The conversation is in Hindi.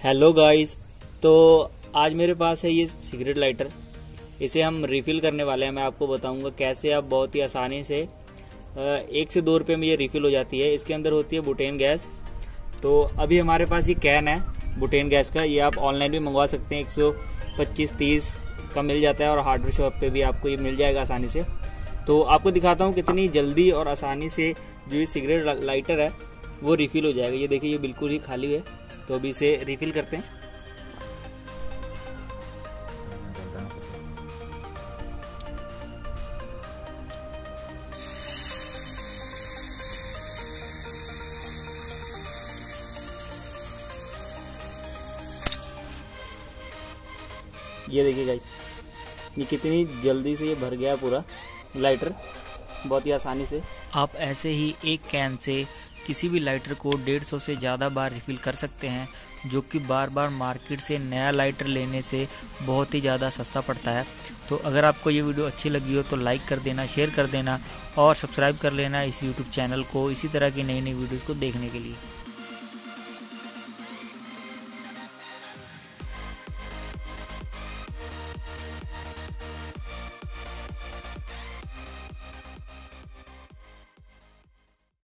हेलो गाइस तो आज मेरे पास है ये सिगरेट लाइटर इसे हम रिफिल करने वाले हैं। मैं आपको बताऊँगा कैसे आप बहुत ही आसानी से एक से दो रुपये में ये रिफिल हो जाती है। इसके अंदर होती है बुटेन गैस तो अभी हमारे पास ये कैन है बुटेन गैस का। ये आप ऑनलाइन भी मंगवा सकते हैं। एक सौ पच्चीस तीस का मिल जाता है और हार्डवेयर शॉप पे भी आपको ये मिल जाएगा आसानी से। तो आपको दिखाता हूँ कितनी जल्दी और आसानी से जो ये सिगरेट लाइटर है, वो रिफिल हो जाएगा। ये देखिए, ये बिल्कुल ही खाली है। तो अभी इसे रिफिल करते हैं। ये देखिए गाइस ये कितनी जल्दी से ये भर गया पूरा लाइटर बहुत ही आसानी से। आप ऐसे ही एक कैन से किसी भी लाइटर को 150 से ज़्यादा बार रिफ़िल कर सकते हैं, जो कि बार बार मार्केट से नया लाइटर लेने से बहुत ही ज़्यादा सस्ता पड़ता है। तो अगर आपको ये वीडियो अच्छी लगी हो तो लाइक कर देना, शेयर कर देना और सब्सक्राइब कर लेना इस यूट्यूब चैनल को, इसी तरह की नई नई वीडियोज़ को देखने के लिए।